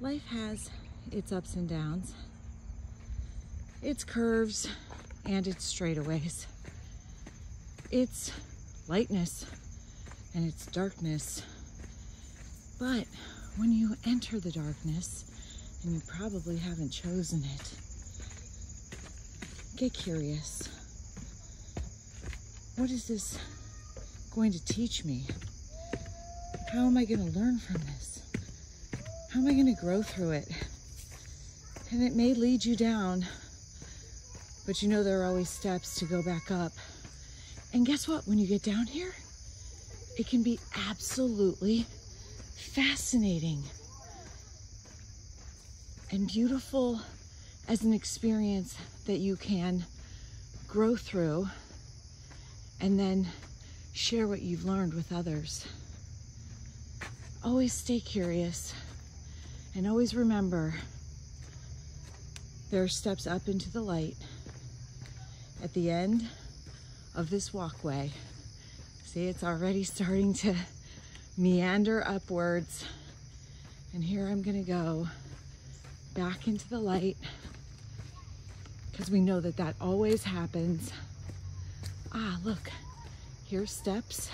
life has its ups and downs, its curves, and its straightaways. Its lightness and its darkness. But when you enter the darkness, and you probably haven't chosen it, get curious. What is this going to teach me? How am I going to learn from this? How am I going to grow through it? And it may lead you down, but you know there are always steps to go back up. And guess what? When you get down here, it can be absolutely fascinating and beautiful as an experience that you can grow through and then share what you've learned with others. Always stay curious and always remember there are steps up into the light at the end of this walkway. See, it's already starting to meander upwards. And here I'm gonna go back into the light because we know that that always happens. Ah, look, here's steps.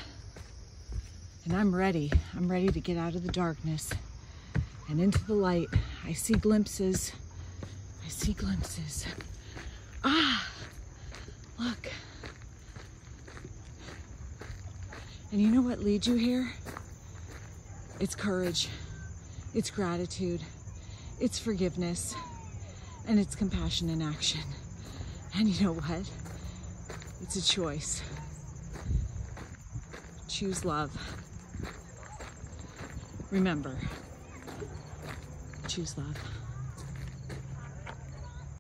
And I'm ready. I'm ready to get out of the darkness and into the light. I see glimpses. I see glimpses. Ah, look. And you know what leads you here? It's courage, it's gratitude, it's forgiveness, and it's compassion in action. And you know what? It's a choice. Choose love. Remember, choose love.